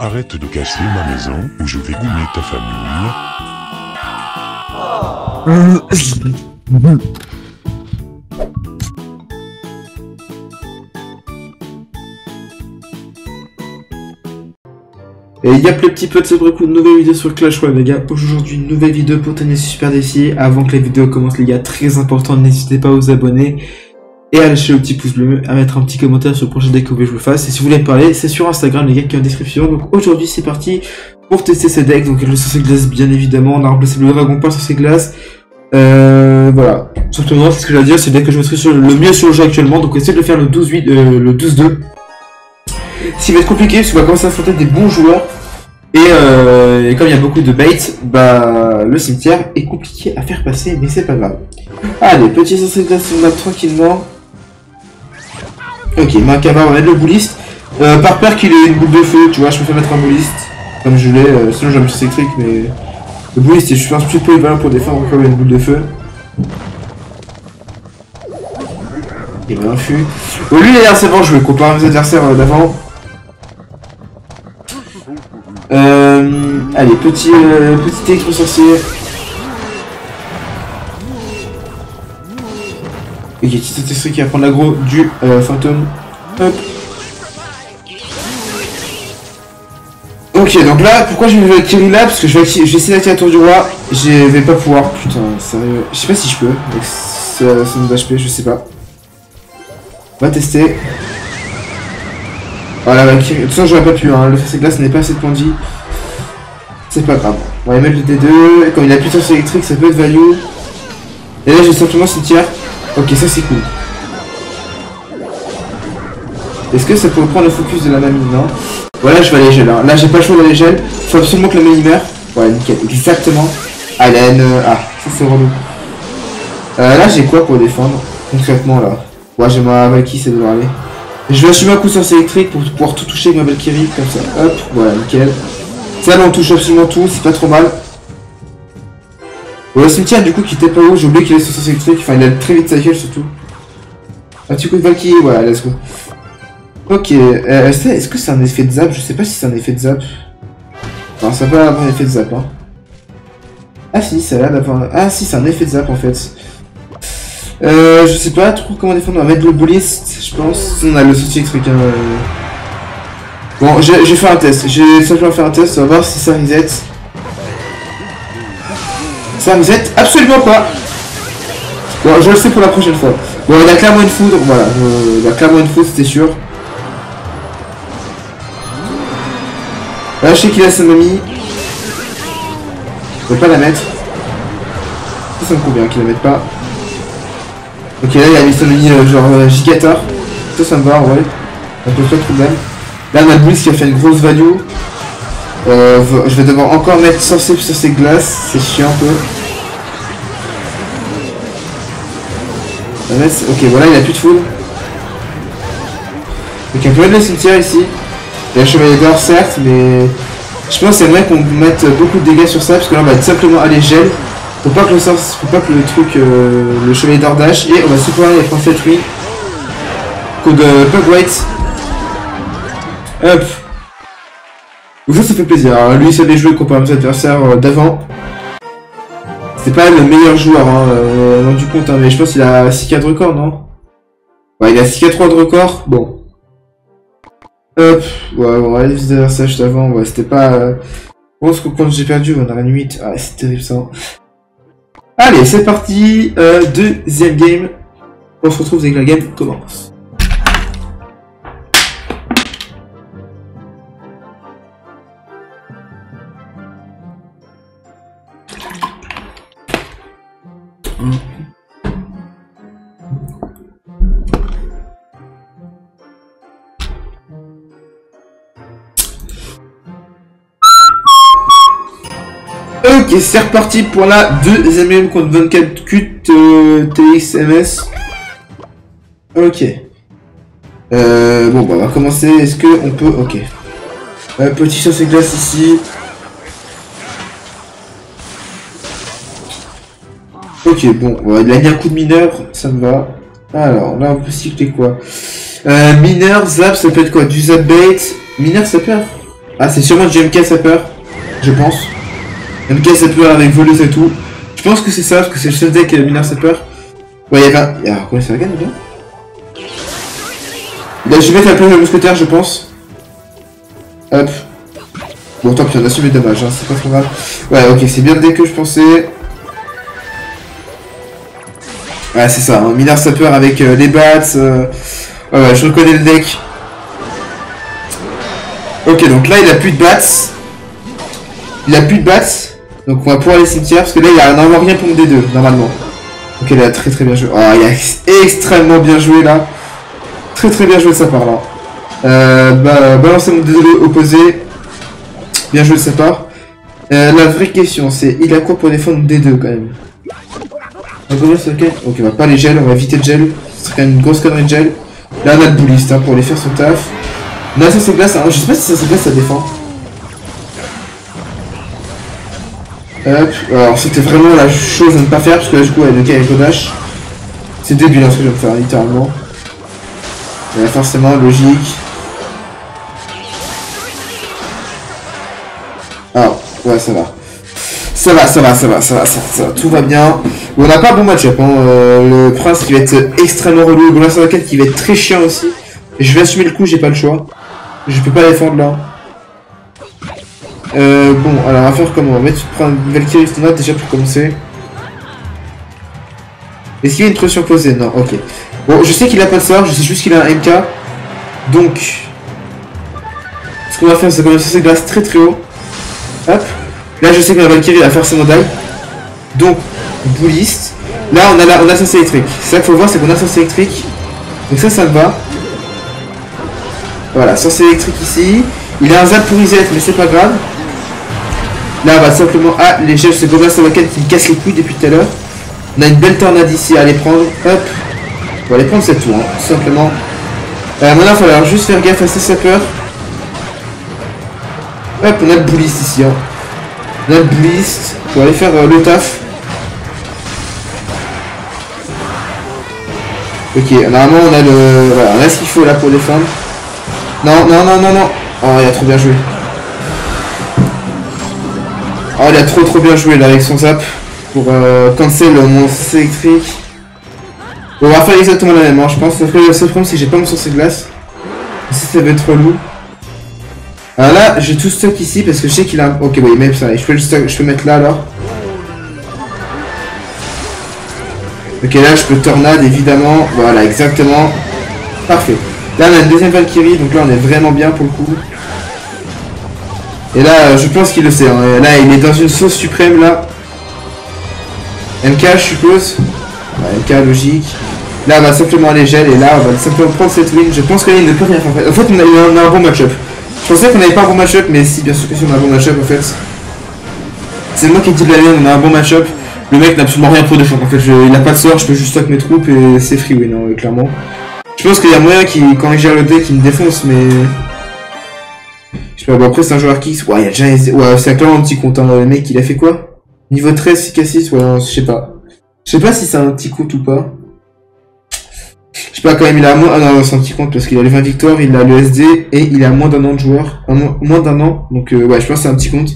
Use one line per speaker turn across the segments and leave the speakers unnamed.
Arrête de casser ma maison ou je vais goumer ta famille.
Et il y a les petits potes, c'est coup de nouvelle vidéo sur Clash Royale les gars. Aujourd'hui une nouvelle vidéo pour tenir super défi. Avant que la vidéo commence les gars, très important, n'hésitez pas à vous abonner et à lâcher le petit pouce bleu, à mettre un petit commentaire sur le prochain deck que je vous fasse. Et si vous voulez parler, c'est sur Instagram les gars qui est en description. Donc aujourd'hui c'est parti pour tester ces decks. Donc le sorcier glace bien évidemment, on a remplacé le dragon par sorcier glace. Euh, voilà, simplement c'est ce que j'ai à dire, c'est le deck que je maîtrise le mieux sur le jeu actuellement. Donc essayez de le faire le 12-8, euh, le 12-2. S'il va être compliqué, parce qu'on va commencer à affronter des bons joueurs. Euh, et, comme il y a beaucoup de baits, bah le cimetière est compliqué à faire passer, mais c'est pas grave. Allez, petit sorcier glace, on va tranquillement. Ok, Macabre, on va mettre le bouliste. Euh, par peur qu'il ait une boule de feu, tu vois, je préfère mettre un bouliste. Comme je l'ai, euh, sinon j'ai un petit électrique, mais... Le bouliste est, je pense, plus polyvalent pour défendre encore une boule de feu. Il va un fût. Bon, lui, il c'est bon joué, comparé à mes adversaires d'avant. Euh, allez, petit, euh, petit électro sorcier. Ok, petit électro qui va prendre l'aggro du euh, fantôme. Hop. Ok, donc là, pourquoi je vais Kiri là? Parce que je vais, essayer d'activer la tour du roi. Je vais pas pouvoir. Putain, sérieux. Je sais pas si je peux. Avec ce, ce d'HP, je sais pas. On va tester. Voilà, bah, de toute façon, j'aurais pas pu, hein. le face glace n'est pas assez de. C'est pas grave. On va mettre le D2, et quand il a puissance électrique, ça peut être value. Et là, j'ai simplement cimetière. Ok, ça c'est cool. Est-ce que ça pourrait prendre le focus de la mamie Non. Voilà, je vais aller gel. Hein. Là, j'ai pas le choix d'aller gel. Faut absolument que la mamie meure. Ouais, nickel. Exactement. Ah, elle a une... Ah, ça c'est relou. Euh, là, j'ai quoi pour défendre Concrètement, là? Ouais, j'ai ma Valky, ça devrait aller. Je vais assumer un coup sur électrique pour pouvoir tout toucher avec ma Valkyrie, comme ça. Hop, voilà, nickel. Ça, on touche absolument tout, c'est pas trop mal. Le cimetière, du coup, qui était pas haut, j'ai oublié qu'il est sur sens électrique. Enfin, il a très vite cycle surtout. Un petit coup de Valkyrie, voilà, let's go. Ok, euh, est-ce que c'est un effet de zap? Je sais pas si c'est un effet de zap. Non, ça peut avoir un effet de zap, hein. Ah si, ça a l'air d'avoir... Ah si, c'est un effet de zap, en fait. Euh, je sais pas trop comment défendre. On va mettre le bouliste, je pense. On a le souci électrique. Hein, Bon, j'ai fait un test. J'ai simplement fait un test. On va voir si ça reset. Ça reset absolument pas. Bon, je le sais pour la prochaine fois. Bon, il a clairement une foudre. Voilà, il a clairement une foudre, c'était sûr. Là, je sais qu'il a sa mamie. Je vais pas la mettre. Ça, ça me convient qu'il la mette pas. Ok, là, il a mis son ami euh, genre euh, gigator. Ça, ça me va, ouais. Ça pose pas de problème. Là, on a Blitz qui a fait une grosse value. Euh, je vais devoir encore mettre censé sur ses glaces. C'est chiant un peu. Ok, voilà, il a plus de foule. Donc, un peu de cimetière ici. Il y a chevalier d'or, certes, mais je pense que c'est vrai qu'on mette beaucoup de dégâts sur ça, parce que là, on va simplement aller gel. Faut pas que le sort, faut pas que le truc, euh, le chevalier d'or dash, et on va super les Prophet oui. Code euh, Pug White. Hop. Ça, ça fait plaisir. Alors, lui, il savait jouer comparé à ses adversaires euh, d'avant. C'est pas le meilleur joueur, hein, euh, du compte, hein, mais je pense qu'il a 6K de record, non? Ouais, il a 6K3 de record. Bon. Hop. Ouais, on va les adversaires juste avant. Ouais, c'était pas... Euh... Je pense que quand j'ai perdu, on a une 8. Ah, c'est terrible ça. Allez, c'est parti, euh, deuxième game. On se retrouve avec la game commence. Ok, c'est reparti pour la deuxième contre 24 cut euh, TXMS. Ok. Euh, bon, bah, on va commencer. Est-ce que on peut... Ok. Euh, petit sauce et glace ici. Ok, bon, il a mis un coup de mineur, ça me va. Alors, là, on peut cycler quoi? Euh, Mineur, zap, ça peut être quoi? Du zap bait? Mineur, ça peut Ah, c'est sûrement GMK Sapper, je pense. MK Sapper avec voleuse et tout. Je pense que c'est ça, parce que c'est le seul deck mineur Sapper. Ouais, il y a Il y a c'est la gagne, déjà Là, je vais mettre un peu le mousquetaire, je pense. Hop. Bon, tant pis, on a subi dommage, hein, c'est pas trop grave. Ouais, ok, c'est bien le deck que je pensais. Ouais, c'est ça, hein, mineur sapeur avec euh, les bats. Euh... Ouais, ouais, je reconnais le deck. Ok, donc là, il a plus de bats. Il a plus de bats. Donc on va pouvoir aller cimetière, parce que là, il a normalement rien pour me D2, normalement. Ok, a très très bien joué. Oh, il a extrêmement bien joué, là. Très très bien joué de sa part, là. Euh, bah, balancer mon D2 opposé. Bien joué de sa part. Euh, la vraie question, c'est il a quoi pour défendre D2, quand même? Ok, on va pas les gels, on va éviter le gel. C'est quand même une grosse connerie de gel. Là, on a le bouliste hein, pour les faire son taf. Là, ça c'est glace, hein. je sais pas si ça c'est glace, ça défend. Hop, alors c'était vraiment la chose à ne pas faire parce que du coup, avec le. C'est débile hein, ce que je vais faire, littéralement. Forcément, logique. Ah, ouais, ça va. Ça va, ça va, ça va, ça va, ça va, tout va bien. On n'a pas un bon match-up. Hein. Euh, le prince qui va être extrêmement relou, le Golden qui va être très chiant aussi. je vais assumer le coup, j'ai pas le choix. Je peux pas défendre là. Euh, bon, alors va faire comment On va mettre une Valkyrie standard déjà pour commencer. Est-ce qu'il y a une pression posée Non, ok. Bon, je sais qu'il a pas de sort, je sais juste qu'il a un MK. Donc, ce qu'on va faire, c'est commencer ses glaces très très haut. Hop. Là, je sais que la Valkyrie va faire son die. Donc, bouliste. Là, on a, la, on a sens électrique. C'est ça qu'il faut voir, c'est qu'on a sens électrique. Donc ça, ça me va. Voilà, sens électrique ici. Il a un zap pour reset, mais c'est pas grave. Là, on va simplement... Ah, les gels, c'est Gobelin Savakan qui me casse les couilles depuis tout à l'heure. On a une belle tornade ici à aller prendre. Hop. On va aller prendre cette tour, hein, tout simplement. Euh, maintenant, il va falloir juste faire gaffe à ces sapeurs. Hop, on a le bouliste ici. Hein. Notre Beast pour aller faire euh, le taf. Ok, normalement on a le. Voilà, on a ce qu'il faut là pour défendre. Non, non, non, non, non. Oh, il a trop bien joué. Oh, il a trop trop bien joué là avec son zap pour euh, cancel mon électrique. on va faire exactement la même, hein, je pense. Le seul problème, c'est que j'ai pas mon sens glace. Si ça va être relou. Alors là, j'ai tout stock ici parce que je sais qu'il a... Ok, oui, mais ça, je peux, le je peux mettre là alors. Ok, là, je peux tornade, évidemment. Voilà, exactement. Parfait. Là, on a une deuxième Valkyrie, donc là, on est vraiment bien pour le coup. Et là, je pense qu'il le sait. Hein. Là, il est dans une sauce suprême, là. MK, je suppose. MK, logique. Là, on va simplement aller gel, et là, on va simplement prendre cette win. Je pense qu'il ne peut rien faire. En fait, on a, on a un bon match-up. Je pensais qu'on n'avait pas un bon match-up, mais si, bien sûr que si, on a un bon match-up en fait. C'est moi qui dis la mienne, on a un bon match-up. Le mec n'a absolument rien pour défendre. En fait, il a pas de sort, je peux juste stock mes troupes et c'est free win, hein, clairement. Je pense qu'il y a moyen qui, quand il gère le deck, il me défonce, mais. Après c'est un joueur qui. Ouais, il y a déjà. Ouais, c'est clairement un petit compte, hein. Le mec, il a fait quoi? Niveau 13, 6 ouais, je sais pas. Je sais pas si c'est un petit compte ou pas. Je sais pas, quand même, il a moins. Ah non, c'est un petit compte parce qu'il a les 20 victoires, il a le SD et il a moins d'un an de joueur. moins d'un an. Donc, euh, ouais, je pense que c'est un petit compte.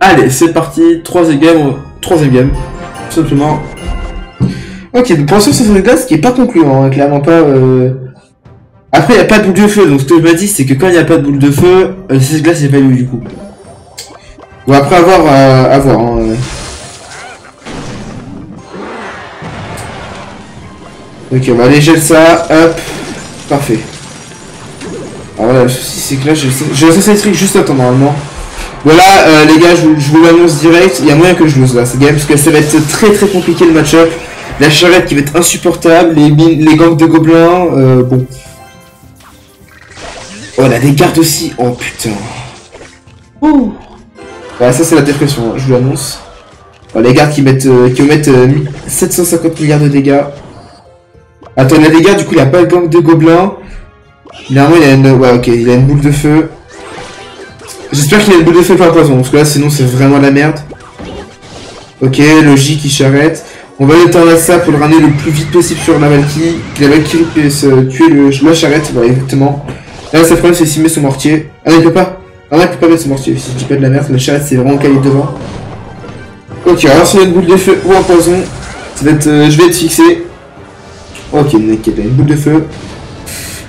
Allez, c'est parti. Troisième game. Troisième game. Tout simplement. Ok, donc pour l'instant, c'est une glace qui est pas concluant. Hein, clairement pas. Euh... Après, il n'y a pas de boule de feu. Donc, ce que je me dis, c'est que quand il n'y a pas de boule de feu, euh, cette glace est value du coup. Bon, après, avoir. Euh, à voir. Hein, Ok, on va aller gel ça, hop, parfait. Alors là, le souci c'est que là, j'ai le électrique juste à temps normalement. Voilà, euh, les gars, je, vous l'annonce direct, il y a moyen que je lose là, cette game, parce que ça va être très très compliqué le match-up. La charrette qui va être insupportable, les, les gangs de gobelins, euh, bon. Oh, on a des gardes aussi, oh putain. Ouh. Voilà, ça c'est la dépression, hein, je vous l'annonce. les gardes qui mettent, euh, qui mettent 750 milliards de dégâts. Attends, il a des gars, du coup, il a pas le gang de gobelins. Normalement, il a une... Ouais, ok, il a une boule de feu. J'espère qu'il a une boule de feu par poison, parce que là, sinon, c'est vraiment la merde. Ok, logique, il charrette. On va aller ça pour le ramener le plus vite possible sur la Valkyrie. Que la Valkyrie puisse tuer le, la charrette, voilà, exactement. Là, c'est le problème, c'est s'il met son mortier. Ah il peut pas. Ah il peut pas mettre son mortier. Si je dis pas de la merde, la charrette, c'est vraiment calé devant. Ok, alors c'est une boule de feu ou un poison. Ça va être, euh, je vais être fixé. Ok, nickel, une boule de feu.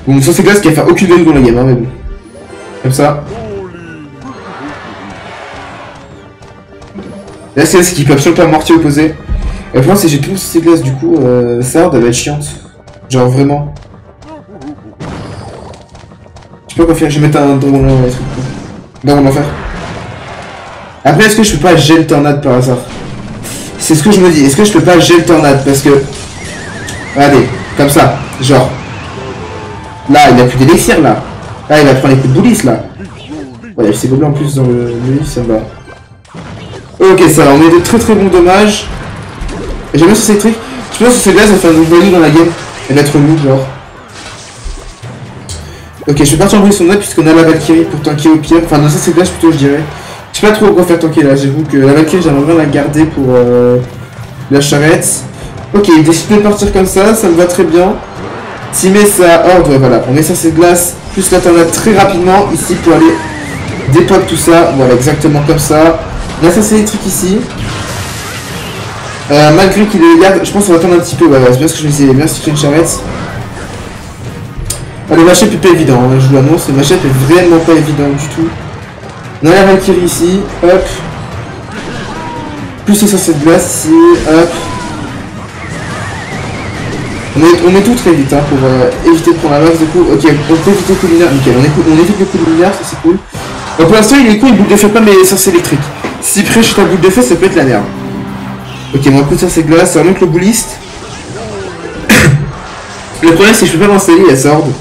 Bon, sans ces glaces qui va faire aucune value dans la game, hein, mais bon. Comme ça. Là, c'est ce qui peut absolument pas mortier opposé. Et le problème, c'est que j'ai plus ces glaces, du coup, euh, ça va être chiante. Genre, vraiment. Faire, je vais mettre un dragon dans les trucs. Dragon d'enfer. Après, est-ce que je peux pas gel tornade par hasard? C'est ce que je me dis. Est-ce que je peux pas gel tornade? Parce que. Regardez, comme ça. Genre. Là, il a plus d'élixir là. Là, il va prendre les coups de boulis là. Ouais, c'est gobelin en plus dans le, livre, ça va. Ok, ça va, on est de très très bons dommages. J'aime bien sur ces trucs. Je pense que ce gars, ça fait un value dans la game. Elle va être mou, genre. Ok, je vais partir envoyer son note puisqu'on a la Valkyrie pour tanker au pire. Enfin, non, ça c'est glace plutôt, je dirais. Je sais pas trop quoi faire tanker là, j'avoue que la Valkyrie, j'aimerais bien la garder pour euh, la charrette. Ok, il décide de partir comme ça, ça me va très bien. S'il met sa ordre, voilà, on met ça c'est glace, plus la très rapidement ici pour aller dépop tout ça. Voilà, exactement comme ça. C'est électrique ici. Euh, malgré qu'il le garde, je pense qu'on va attendre un petit peu. Voilà, c'est bien ce que je me disais. Merci, une charrette. Ah, le match-up est pas évident, hein, je vous l'annonce, le match-up est vraiment pas évident du tout. On a la Valkyrie ici, hop. Plus sur cette glace ici, hop. On met, on met tout très vite hein, pour euh, éviter de prendre la max de coup. Ok, on peut éviter le coup lunaire, nickel, on, évite le coup lunaire, ça c'est cool. Donc pour l'instant il est cool, il boule de feu pas mais sens électrique. Si prêche ta boule de feu, ça peut être la merde. Ok, bon, coup sur ces glaces, ça remonte le bouliste. le problème c'est que je peux pas m'installer, il y a sa horde.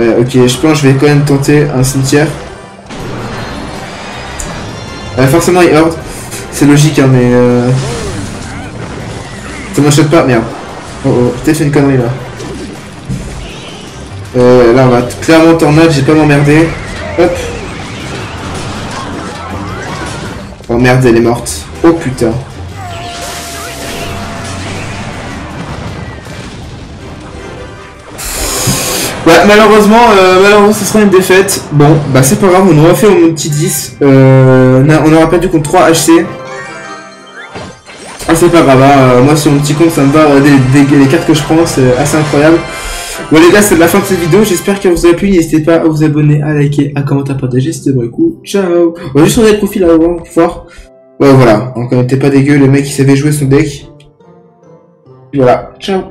Ouais, ok, je pense que je vais quand même tenter un cimetière. Euh, forcément, il horde. C'est logique, hein, mais... Euh... Ça m'achète pas, merde. Oh oh, peut-être fait une connerie là. Euh, là, on va clairement tornade, j'ai pas m'emmerder. Hop. Oh merde, elle est morte. Oh putain. Ouais, malheureusement, euh, malheureusement, ce sera une défaite. Bon, bah c'est pas grave, on aura fait au petit 10. Euh, on, aura perdu contre 3 HC. Ah, c'est pas grave, hein, euh, moi sur mon petit compte, ça me va. des, les cartes que je prends, c'est assez incroyable. Bon, les gars, c'est la fin de cette vidéo. J'espère qu'elle vous a plu. N'hésitez pas à vous abonner, à liker, à commenter, à partager. C'était bon coup. Ciao. On va juste regarder le profil là, avant, pour voir. Ouais, voilà. On n'était pas dégueu, le mec il savait jouer son deck. Voilà. Ciao.